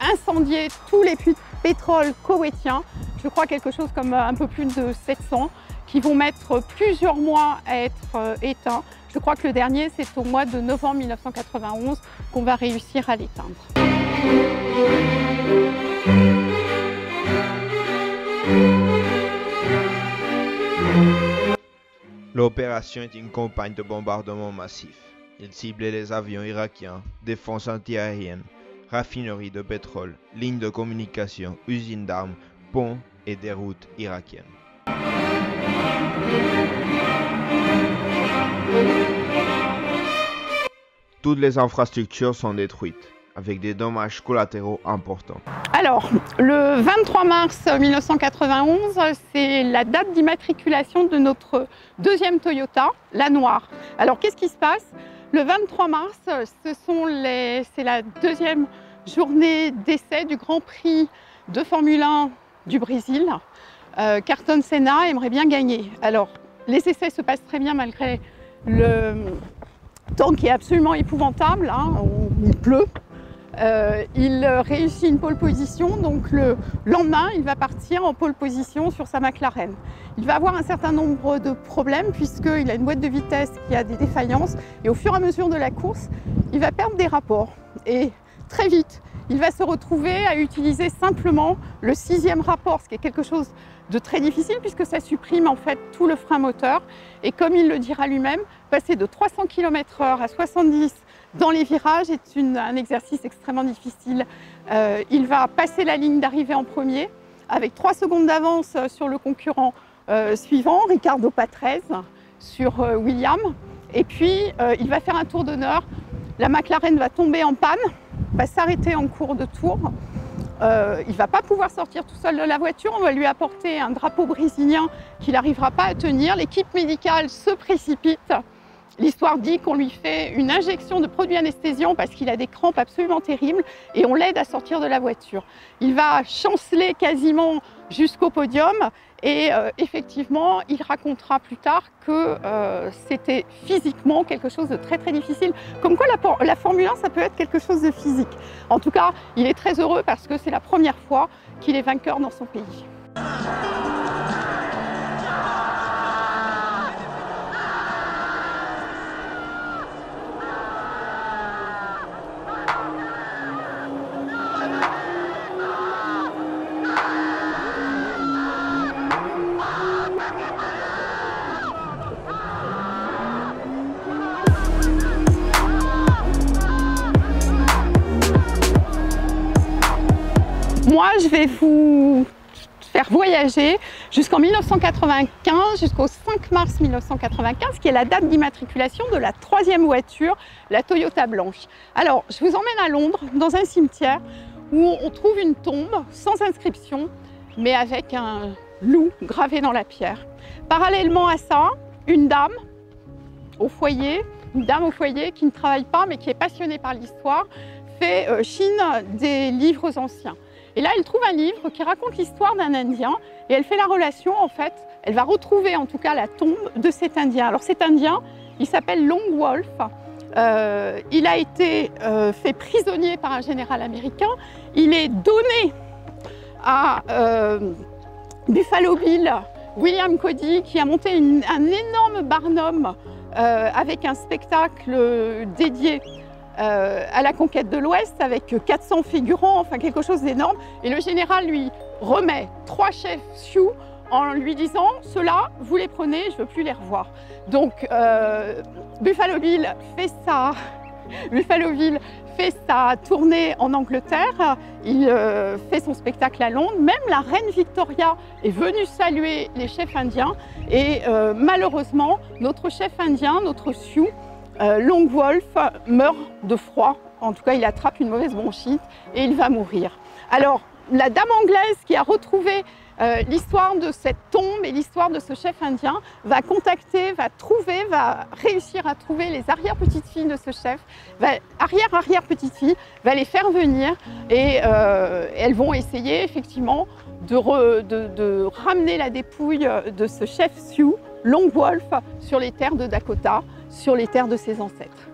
incendier tous les puits de pétrole koweïtiens, je crois quelque chose comme un peu plus de 700, qui vont mettre plusieurs mois à être euh, éteints. Je crois que le dernier, c'est au mois de novembre 1991 qu'on va réussir à l'éteindre. L'opération est une campagne de bombardement massif. Il ciblait les avions irakiens, défense antiaérienne, raffineries de pétrole, lignes de communication, usines d'armes, ponts et des routes irakiennes. Toutes les infrastructures sont détruites, avec des dommages collatéraux importants. Alors, le 23 mars 1991, c'est la date d'immatriculation de notre deuxième Toyota, la noire. Alors, qu'est-ce qui se passe? Le 23 mars, c'est la deuxième journée d'essai du Grand Prix de Formule 1 du Brésil. Euh, Carton Senna aimerait bien gagner. Alors, les essais se passent très bien malgré le temps qui est absolument épouvantable. Hein. il pleut. Euh, il réussit une pole position, donc le lendemain, il va partir en pole position sur sa McLaren. Il va avoir un certain nombre de problèmes puisqu'il a une boîte de vitesse qui a des défaillances et au fur et à mesure de la course, il va perdre des rapports. Très vite, il va se retrouver à utiliser simplement le sixième rapport, ce qui est quelque chose de très difficile puisque ça supprime en fait tout le frein moteur. Et comme il le dira lui-même, passer de 300 km/h à 70 dans les virages est un exercice extrêmement difficile. Euh, il va passer la ligne d'arrivée en premier avec 3 secondes d'avance sur le concurrent euh, suivant, Ricardo Patrese, sur euh, William. Et puis il va faire un tour d'honneur. La McLaren va tomber en panne, va s'arrêter en cours de tour. Euh, il ne va pas pouvoir sortir tout seul de la voiture. On va lui apporter un drapeau brésilien qu'il n'arrivera pas à tenir. L'équipe médicale se précipite. L'histoire dit qu'on lui fait une injection de produits anesthésiants parce qu'il a des crampes absolument terribles et on l'aide à sortir de la voiture. Il va chanceler quasiment jusqu'au podium et euh, effectivement, il racontera plus tard que euh, c'était physiquement quelque chose de très très difficile. Comme quoi la, la, Formule 1, ça peut être quelque chose de physique. En tout cas, il est très heureux parce que c'est la première fois qu'il est vainqueur dans son pays. Moi, je vais vous faire voyager jusqu'en 1995, jusqu'au 5 mars 1995, qui est la date d'immatriculation de la troisième voiture, la Toyota blanche. Alors, je vous emmène à Londres, dans un cimetière, où on trouve une tombe sans inscription, mais avec un loup gravé dans la pierre. Parallèlement à ça, une dame au foyer, une dame au foyer qui ne travaille pas, mais qui est passionnée par l'histoire, fait euh, chine des livres anciens. Et là, elle trouve un livre qui raconte l'histoire d'un Indien et elle fait la relation, en fait, elle va retrouver en tout cas la tombe de cet Indien. Alors cet Indien, il s'appelle Long Wolf. Euh, il a été euh, fait prisonnier par un général américain. Il est donné à euh, Buffalo Bill, William Cody, qui a monté un énorme barnum avec un spectacle dédié à la conquête de l'Ouest avec 400 figurants, enfin quelque chose d'énorme. Et le général lui remet trois chefs Sioux en lui disant ceux-là, vous les prenez, je ne veux plus les revoir. Donc euh, Buffalo Bill fait ça. Buffalo Bill fait sa tournée en Angleterre, il euh, fait son spectacle à Londres. Même la reine Victoria est venue saluer les chefs indiens. Et euh, malheureusement, notre chef indien, notre Sioux, euh, Long Wolf, meurt de froid. En tout cas, il attrape une mauvaise bronchite et il va mourir. Alors, la dame anglaise qui a retrouvé euh, l'histoire de cette tombe et l'histoire de ce chef indien va contacter, va trouver, va réussir à trouver les arrière-petites-filles de ce chef, arrière-arrière-petites-filles, va les faire venir et euh, elles vont essayer effectivement de ramener la dépouille de ce chef Sioux, Long Wolf, sur les terres de Dakota, sur les terres de ses ancêtres.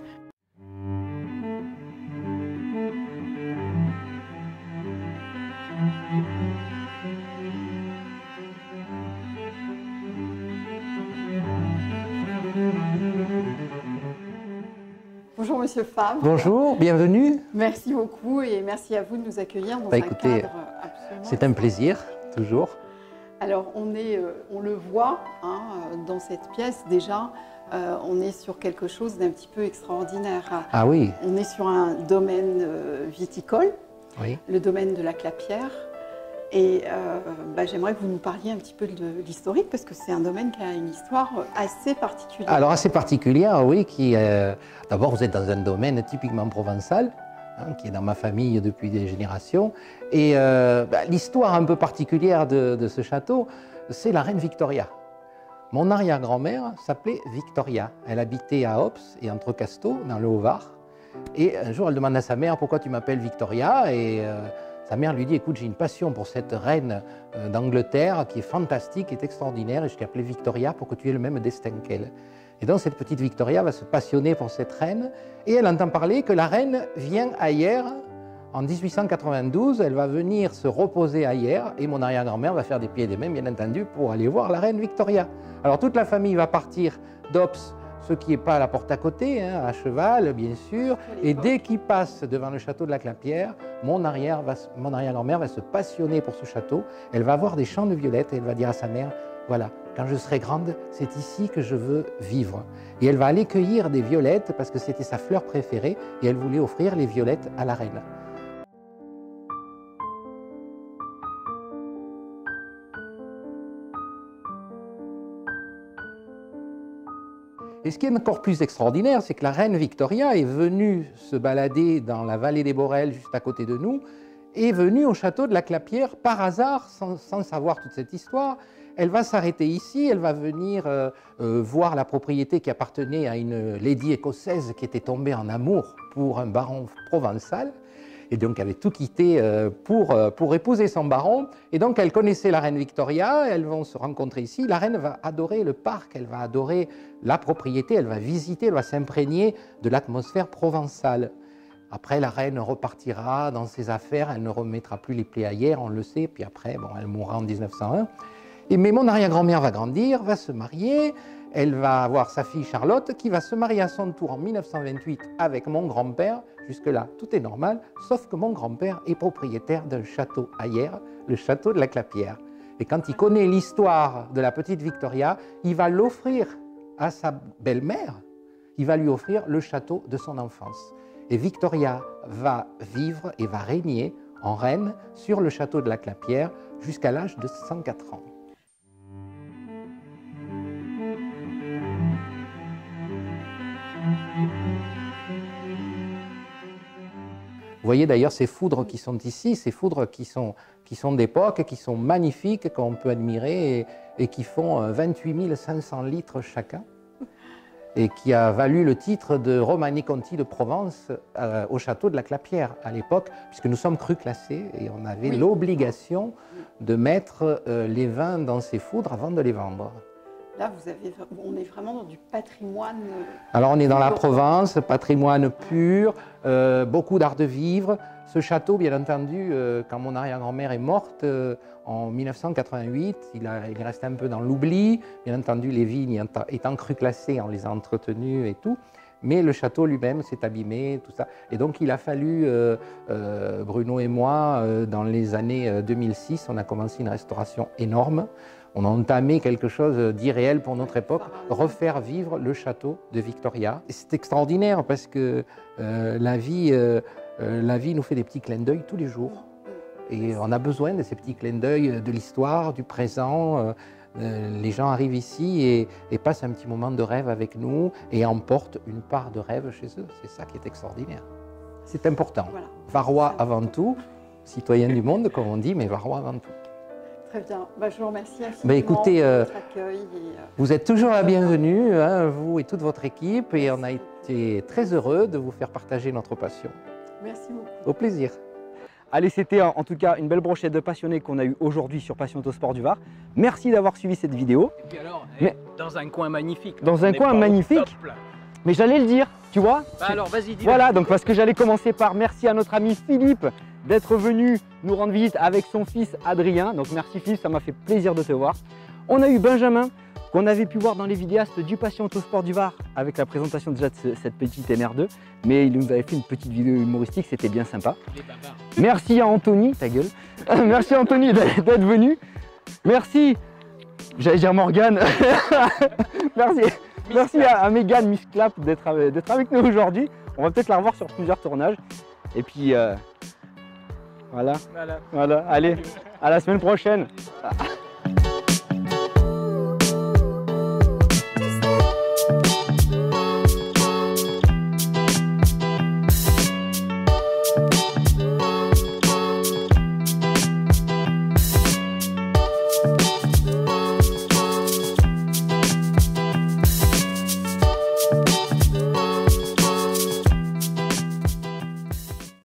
Bonjour Monsieur Favre. Bonjour, bienvenue. Merci beaucoup et merci à vous de nous accueillir dans Bah, un écoutez, cadre absolument C'est un plaisir, toujours. Alors, on, est, euh, on le voit hein, euh, dans cette pièce déjà, euh, on est sur quelque chose d'un petit peu extraordinaire. Ah oui, On est sur un domaine euh, viticole, oui. le domaine de la clapière. Et euh, bah, j'aimerais que vous nous parliez un petit peu de l'historique parce que c'est un domaine qui a une histoire assez particulière. Alors assez particulière, oui, qui euh, d'abord vous êtes dans un domaine typiquement provençal, hein, qui est dans ma famille depuis des générations. Et euh, bah, l'histoire un peu particulière de, de ce château, c'est la reine Victoria. Mon arrière-grand-mère s'appelait Victoria. Elle habitait à Ops et entre Casteau, dans le Haut-Var. Et un jour, elle demande à sa mère pourquoi tu m'appelles Victoria? Et euh, sa mère lui dit Écoute, j'ai une passion pour cette reine euh, d'Angleterre qui est fantastique, qui est extraordinaire, et je t'ai appelée Victoria pour que tu aies le même destin qu'elle. Et donc, cette petite Victoria va se passionner pour cette reine. Et elle entend parler que la reine vient ailleurs. En 1892, elle va venir se reposer ailleurs et mon arrière-grand-mère va faire des pieds et des mains, bien entendu, pour aller voir la reine Victoria. Alors toute la famille va partir d'Ops, ce qui n'est pas à la porte à côté, hein, à cheval, bien sûr. Et dès qu'ils passent devant le château de la Clapière, arrière mon arrière-grand-mère va se passionner pour ce château. Elle va voir des champs de violettes et elle va dire à sa mère Voilà, quand je serai grande, c'est ici que je veux vivre. Et elle va aller cueillir des violettes parce que c'était sa fleur préférée et elle voulait offrir les violettes à la reine. Et ce qui est encore plus extraordinaire, c'est que la reine Victoria est venue se balader dans la vallée des Borels, juste à côté de nous, est venue au château de la Clapière par hasard, sans, sans savoir toute cette histoire. Elle va s'arrêter ici, elle va venir euh, euh, voir la propriété qui appartenait à une lady écossaise qui était tombée en amour pour un baron provençal et donc avait tout quitté euh, pour, euh, pour épouser son baron. Et donc elle connaissait la reine Victoria, elles vont se rencontrer ici. La reine va adorer le parc, elle va adorer la propriété, elle va visiter, elle va s'imprégner de l'atmosphère provençale. Après, la reine repartira dans ses affaires, elle ne remettra plus les plaies hier, on le sait, puis après, bon, elle mourra en 1901. Et, mais mon arrière-grand-mère va grandir, va se marier, elle va avoir sa fille Charlotte qui va se marier à son tour en 1928 avec mon grand-père. Jusque-là, tout est normal, sauf que mon grand-père est propriétaire d'un château ailleurs, le château de la Clapière. Et quand il connaît l'histoire de la petite Victoria, il va l'offrir à sa belle-mère, il va lui offrir le château de son enfance. Et Victoria va vivre et va régner en reine sur le château de la Clapière jusqu'à l'âge de 104 ans. Vous voyez d'ailleurs ces foudres qui sont ici, ces foudres qui sont, qui sont d'époque, qui sont magnifiques, qu'on peut admirer et, et qui font euh, 28 500 litres chacun et qui a valu le titre de Romani Conti de Provence euh, au château de la Clapière à l'époque, puisque nous sommes crus classés et on avait Oui. l'obligation de mettre euh, les vins dans ces foudres avant de les vendre. Là, vous avez, on est vraiment dans du patrimoine. euh, Alors on est dans la Pur. Provence, patrimoine pur, euh, beaucoup d'art de vivre. Ce château, bien entendu, euh, quand mon arrière-grand-mère est morte euh, en 1988, il, a- il est resté un peu dans l'oubli. Bien entendu, les vignes étant- crues classées, on les a entretenues et tout. Mais le château lui-même s'est abîmé, tout ça. Et donc il a fallu, Bruno et moi, dans les années euh, 2006, on a commencé une restauration énorme on a entamé quelque chose d'irréel pour notre époque, refaire vivre le château de Victoria. C'est extraordinaire parce que euh, la, vie, euh, euh, la vie nous fait des petits clins d'œil tous les jours. Et on a besoin de ces petits clins d'œil de l'histoire, du présent. Euh, les gens arrivent ici et, et passent un petit moment de rêve avec nous et emportent une part de rêve chez eux. C'est ça qui est extraordinaire. C'est important. Voilà. Varois avant tout, citoyen du monde, comme on dit, mais Varois avant tout. Très bien. Bah, je vous remercie Bah, écoutez, pour euh, votre accueil. et, euh, Vous êtes toujours la bienvenue, hein, vous et toute votre équipe, et on a été très heureux de vous faire partager notre passion. merci beaucoup. Au plaisir. Allez, c'était en en tout cas une belle brochette de passionnés qu'on a eu aujourd'hui sur Passion Autosport du Var. Merci d'avoir suivi cette vidéo. Et puis alors, Mais- dans un coin magnifique. Dans un coin magnifique. Mais j'allais le dire, tu vois Bah alors, vas-y, dis Voilà, donc parce que j'allais commencer par merci à notre ami Philippe d'être venu nous rendre visite avec son fils Adrien. Donc merci Philippe, ça m'a fait plaisir de te voir. On a eu Benjamin qu'on avait pu voir dans les vidéastes du Passion Autosport du Var avec la présentation déjà de ce- cette petite NR2. Mais il nous avait fait une petite vidéo humoristique, c'était bien sympa. Merci à Anthony, ta gueule. Merci Anthony d'être venu. Merci, j'allais dire Morgane. Merci, merci à, à Mégane Miss Clap d'être avec, d'être avec nous aujourd'hui. On va peut-être la revoir sur plusieurs tournages. Et puis euh, voilà, Voilà. voilà. Allez, à la semaine prochaine.